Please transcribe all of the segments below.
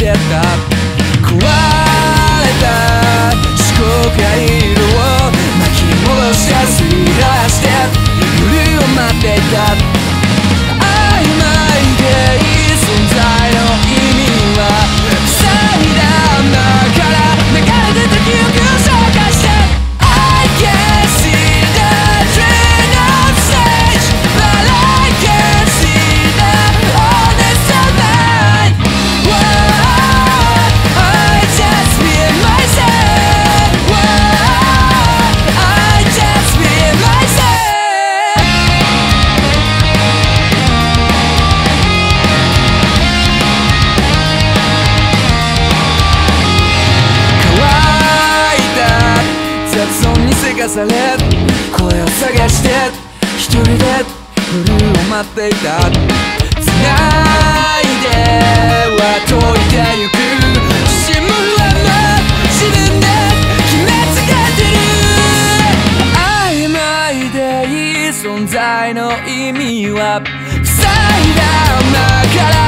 света Kuareta Skokari duo Makimulo shazira shtet Yuri o mate gat かされ声を探して一人で夜を待っていた。繋いでは解いてゆく。自信も不安も自分で決めつけてる。曖昧でいい存在の意味は塞いだ穴から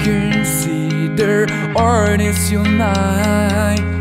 consider or is your mind